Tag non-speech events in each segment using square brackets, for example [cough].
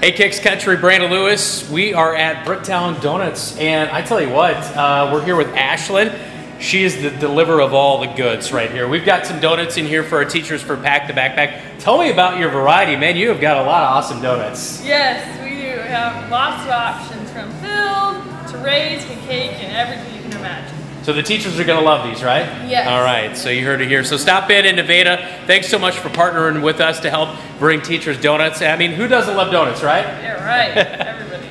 Hey, KIX Country, Brandon Lewis. We are at Bricktown Donuts, and I tell you what, uh, we're here with Ashlyn. She is the deliverer of all the goods right here. We've got some donuts in here for our teachers for Pack the Backpack. Tell me about your variety, man. You have got a lot of awesome donuts. Yes, we do. We have lots of options from filled to raised to cake and everything you can imagine. So the teachers are going to love these, right? Yes. All right. So you heard it here. So stop in in Nevada. Thanks so much for partnering with us to help bring teachers donuts. I mean, who doesn't love donuts, right? Yeah, right. [laughs] Everybody.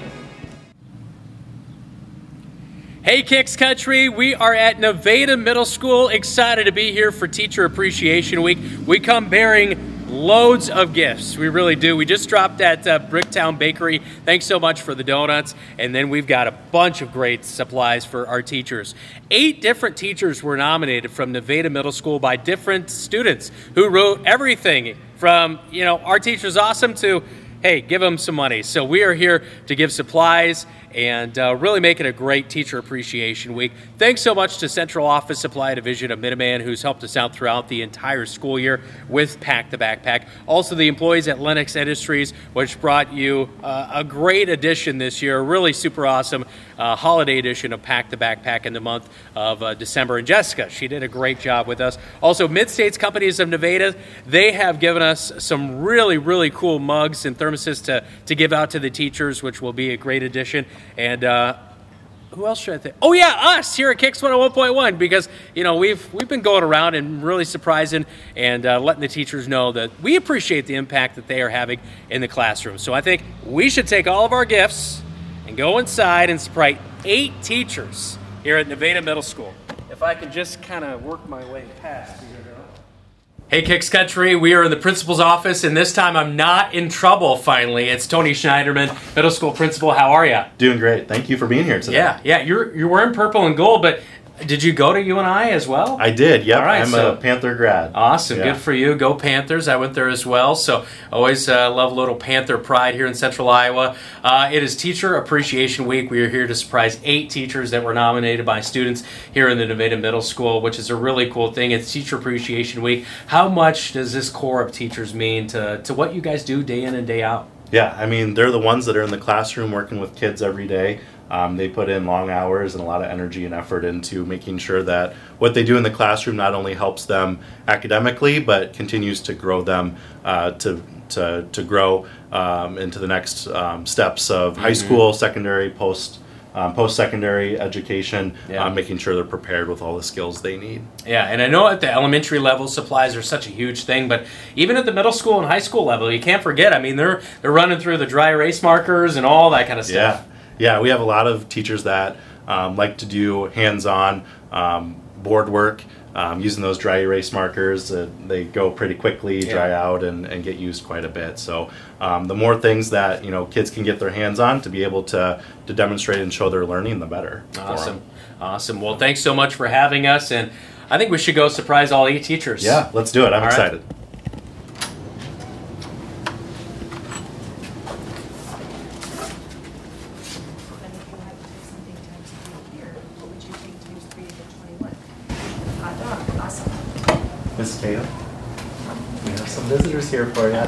Hey KIX Country, we are at Nevada Middle School. Excited to be here for Teacher Appreciation Week. We come bearing loads of gifts. We really do. We just dropped at uh, Bricktown Bakery. Thanks so much for the donuts. And then we've got a bunch of great supplies for our teachers. Eight different teachers were nominated from Nevada Middle School by different students who wrote everything from, you know, our teacher's awesome to hey, give them some money. So we are here to give supplies and uh, really make it a great Teacher Appreciation Week. Thanks so much to Central Office Supply Division of Minuteman, who's helped us out throughout the entire school year with Pack the Backpack. Also, the employees at Lennox Industries, which brought you uh, a great addition this year, a really super awesome uh, holiday edition of Pack the Backpack in the month of uh, December. And Jessica, she did a great job with us. Also, Mid States Companies of Nevada, they have given us some really, really cool mugs and thermoses to, to give out to the teachers, which will be a great addition. And uh, who else should I think? Oh yeah, us here at KIX 101.1 because you know we've we've been going around and really surprising and uh, letting the teachers know that we appreciate the impact that they are having in the classroom. So I think we should take all of our gifts and go inside and surprise eight teachers here at Nevada Middle School. If I can just kind of work my way past. Hey KIX Country, we are in the principal's office, and this time I'm not in trouble finally. It's Tony Schneiderman, middle school principal. How are you? Doing great. Thank you for being here today. Yeah, yeah, you're, you're wearing purple and gold, but did you go to UNI as well? I did. Yep. All right, I'm so- a Panther grad. Awesome, Yeah. good for you. Go Panthers! I went there as well, so always uh, love a little Panther pride here in Central Iowa. Uh, it is Teacher Appreciation Week. We are here to surprise eight teachers that were nominated by students here in the Nevada Middle School, which is a really cool thing. It's Teacher Appreciation Week. How much does this core of teachers mean to to what you guys do day in and day out? Yeah, I mean, they're the ones that are in the classroom working with kids every day. Um, they put in long hours and a lot of energy and effort into making sure that what they do in the classroom not only helps them academically, but continues to grow them uh, to, to, to grow um, into the next um, steps of high school, secondary, post. Um, post-secondary education, Yeah. uh, making sure they're prepared with all the skills they need. Yeah, and I know at the elementary level supplies are such a huge thing, but even at the middle school and high school level, you can't forget. I mean, they're they're running through the dry erase markers and all that kind of stuff. Yeah, yeah. We have a lot of teachers that um, like to do hands-on um, board work um, using those dry erase markers. Uh, they go pretty quickly, Yeah. dry out, and, and get used quite a bit. So um, the more things that you know kids can get their hands on to be able to to demonstrate and show their learning, the better. Awesome, awesome. Well, thanks so much for having us, and I think we should go surprise all eight teachers. Yeah, let's do it. I'm All right. excited. And if you had to take something times three here, what would you take times three to get twenty-one? Hot dog, awesome. Miss Kaya, we have some visitors here for you.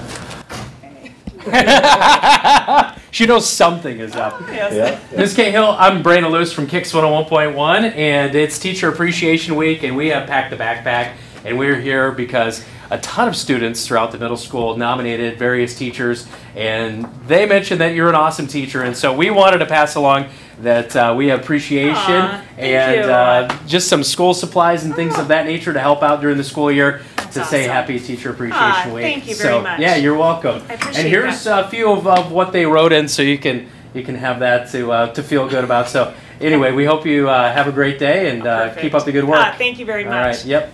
[laughs] she knows something is up. [laughs] Yeah. Ms. Cahill, I'm Brandon Lewis from KIX 101.1, and it's Teacher Appreciation Week, and we have Pack the Backpack, and we're here because a ton of students throughout the middle school nominated various teachers, and they mentioned that you're an awesome teacher, and so we wanted to pass along that uh, we have appreciation Aw, thank and uh, just some school supplies and things of that nature to help out during the school year That's to say. Happy Teacher Appreciation Aw, Week. thank you very so, much. Yeah, you're welcome. I appreciate and here's a few of, of what they wrote in, so you can you can have that to uh, to feel good about. So anyway, we hope you uh, have a great day and uh, keep up the good work. Ah, thank you very much. All right. Yep.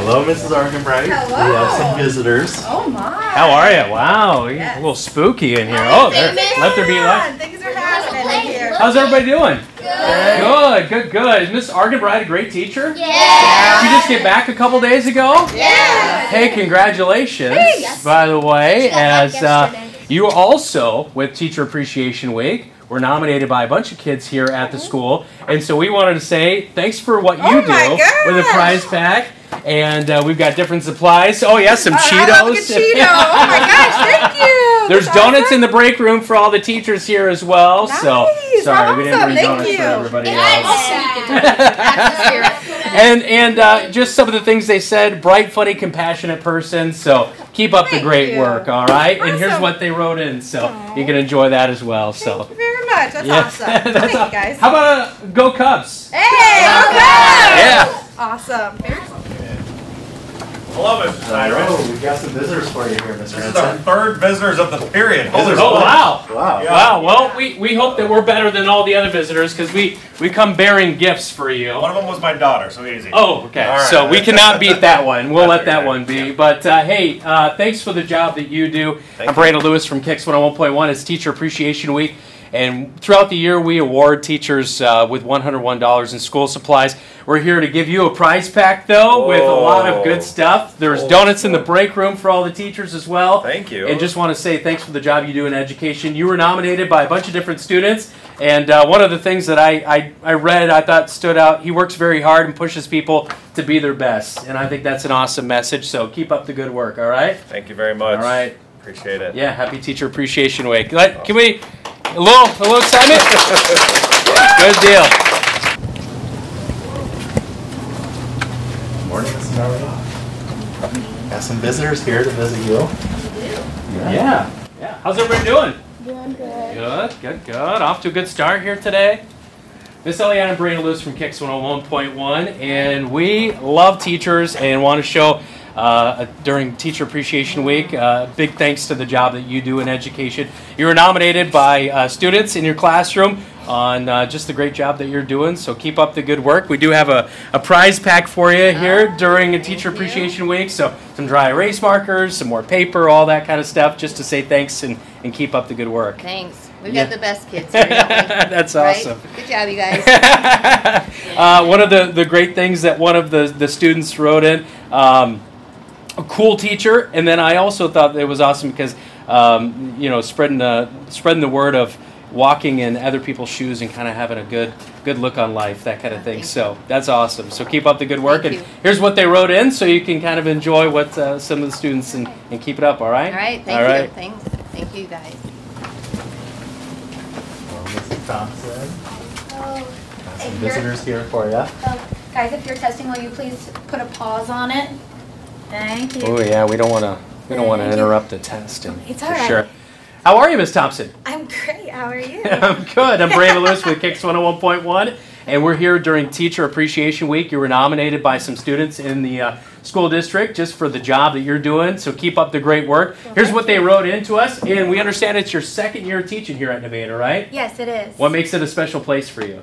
Hello, Mrs. Argenbright. We have Hello. some visitors. Oh my. How are you? Wow, Yes. a little spooky in here. Oh, there, let there be light. Things are happening in here. How's everybody doing? Good, good, good. Is Miss Argenbright a great teacher? Yeah. She just get back a couple days ago. Yeah. Hey, congratulations! Yes. By the way, She got back as uh, you also with Teacher Appreciation Week were nominated by a bunch of kids here at the school, and so we wanted to say thanks for what you Oh do my with a prize pack. And uh, we've got different supplies. Oh, yeah, some Oh, Cheetos. I love a Cheeto. Oh my gosh, thank [laughs] you. There's That's donuts awesome. in the break room for all the teachers here as well. So Nice. sorry, we didn't Awesome. bring Thank donuts you. for everybody Yes. else. [laughs] That's the. And and uh, just some of the things they said: bright, funny, compassionate person. So keep up the great you. work. All right. And here's what they wrote in, so Aw. you can enjoy that as well. So. Thank you very much. That's Yeah. awesome. [laughs] That's Thank aw- you guys. How about a go Cubs? Hey, okay. Yeah. Awesome. Very cool. Hello, Mr. Oh, we got some visitors for you here, Mr. This is our third visitors of the period. Holy Oh wow. Wow. Yeah. Wow. Well, we, we hope that we're better than all the other visitors because we we come bearing gifts for you. One of them was my daughter, so easy. Oh, okay. All right. So we cannot beat that one. We'll let that one be. But uh, hey, uh, thanks for the job that you do. Thank I'm Brandon Lewis from KIX 101.1. It's Teacher Appreciation Week. And throughout the year, we award teachers uh, with $101 in school supplies. We're here to give you a prize pack, though, with a lot of good stuff. There's Holy donuts in the break room for all the teachers as well. Thank you. And just want to say thanks for the job you do in education. You were nominated by a bunch of different students. And uh, one of the things that I, I, I read, I thought stood out, he works very hard and pushes people to be their best. And I think that's an awesome message. So keep up the good work, all right? Thank you very much. All right. Appreciate it. Yeah, happy Teacher Appreciation Week. Can we, a little, a little excitement? good deal. Morning, Mrs. Darby. Got some visitors here to visit you. Yeah. Yeah. How's everybody doing? Doing good. Good, good, good. Off to a good start here today. Miss Eliana Brandon Lewis from KIX 101.1, and we love teachers and want to show uh, during Teacher Appreciation Week. Uh, big thanks to the job that you do in education. You were nominated by uh, students in your classroom on uh, just the great job that you're doing, so keep up the good work. We do have a, a prize pack for you here during a Teacher Appreciation Week, so some dry erase markers, some more paper, all that kind of stuff, just to say thanks and, and keep up the good work. Thanks. We've Yeah. got the best kids [laughs] here? That's Right? awesome. Good job, you [laughs] guys. uh, one of the, the great things that one of the, the students wrote in um, a cool teacher and then i also thought it was awesome because um, you know spreading the spreading the word of walking in other people's shoes and kind of having a good good look on life that kind of thing Thank so that's awesome so keep up the good work Thank and you. here's what they wrote in so you can kind of enjoy what uh, some of the students and, and keep it up all right All right, thank all you. right Thanks. Thank you, guys. Well, Mrs. Thompson. Oh, Got some visitors here for you. oh, guys, if you're testing, will you please put a pause on it? Thank you. oh yeah we don't want to we don't want to interrupt the testing It's for all right. sure how are you miss thompson I'm great. How are you? [laughs] I'm good. I'm Brandon Lewis with KIX 101.1, and we're here during Teacher Appreciation Week. You were nominated by some students in the uh, school district just for the job that you're doing, so keep up the great work. Here's what they wrote into us, and we understand it's your second year teaching here at Nevada, right? yes, it is. What makes it a special place for you?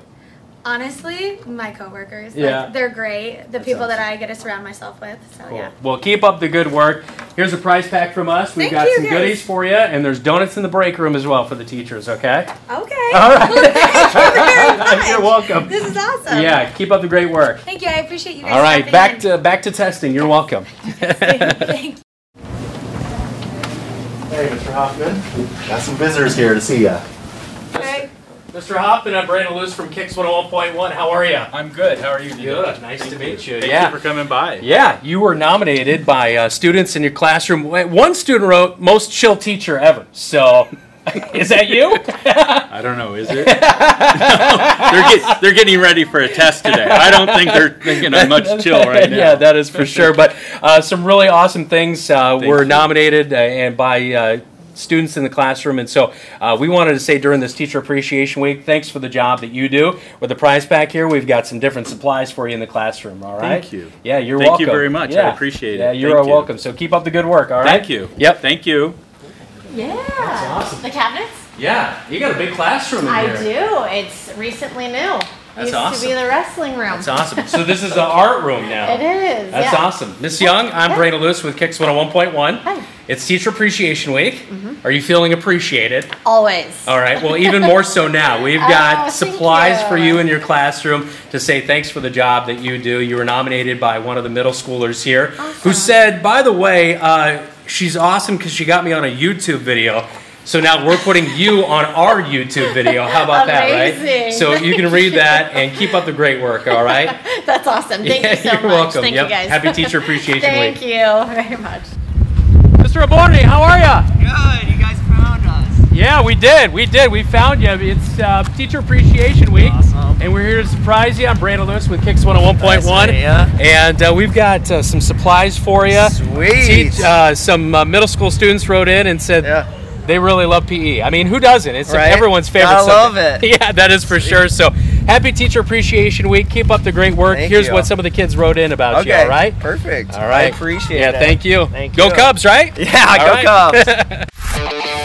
Honestly, my coworkers. Yeah. Like, they're great. The That's people that. I get to surround myself with. So Cool. yeah. Well, keep up the good work. Here's a prize pack from us. We've Thank got you, some guys. goodies for you, and there's donuts in the break room as well for the teachers, okay? Okay. All right. [laughs] Thank you very [laughs] much. You're welcome. This is awesome. Yeah, keep up the great work. Thank you. I appreciate you guys. All right, back in. to back to testing. You're welcome. [laughs] Thank you. Hey, Mr. Hoffman. Got some visitors here to see you. Hey. Mr. Hoffman, I'm Brandon Lewis from KIX 101.1. How are you? I'm good. How are you? today? Good. Nice to meet you. Thank yeah. you for coming by. yeah, you were nominated by uh, students in your classroom. One student wrote, most chill teacher ever. So, [laughs] is that you? [laughs] I don't know. Is it? [laughs] they're, get, they're getting ready for a test today. I don't think they're thinking I'm much chill right now. yeah, that is for sure. But uh, some really awesome things uh, were you. nominated uh, and by uh, students in the classroom, and so uh, we wanted to say during this Teacher Appreciation Week, thanks for the job that you do. With the prize pack here, we've got some different supplies for you in the classroom. All right. Thank you. Yeah, you're Thank welcome. Thank you very much. I Yeah. appreciate it. Yeah, you are you. welcome. So keep up the good work. All right. Thank you. Yep. Thank you. Yeah. awesome. The cabinets? Yeah, you got a big classroom in I here. do. It's recently new. That's Used to awesome. be the wrestling room. That's awesome. So this is the art room now. [laughs] It is. That's yeah. awesome. Miss Young, I'm Yeah. Brandon Lewis with KIX 101.1. Hi. It's Teacher Appreciation Week. Are you feeling appreciated? Always. All right. Well, even more so now. We've [laughs] Oh, got thank supplies you. for you in your classroom to say thanks for the job that you do. You were nominated by one of the middle schoolers here who said, by the way, uh, she's awesome because she got me on a YouTube video. So now we're putting you on our YouTube video. How about that, right? Amazing. So you can read that and keep up the great work, all right? [laughs] That's awesome. Thank Yeah, you [laughs] so you're much. welcome. Thank Yep. you guys. Happy Teacher Appreciation Thank Week. Thank you very much. Mr. Aboni, how are you? Good. You guys found us. Yeah, we did. We did. We found you. It's uh, Teacher Appreciation Week. Awesome. And we're here to surprise you. I'm Brandon Lewis with KIX 101.1. Nice to meet. And uh, we've got uh, some supplies for you. Sweet. uh, some uh, middle school students wrote in and said Yeah. they really love PE. I mean, who doesn't? It's Right? everyone's favorite Gotta love subject. it. [laughs] Yeah, that is for sure. So happy Teacher Appreciation Week. Keep up the great work. Thank Here's you. what some of the kids wrote in about you, all right? Perfect. All right. I appreciate yeah, it. Yeah. Thank you. Thank Go you. Cubs, right? Yeah, All go right. Cubs. [laughs]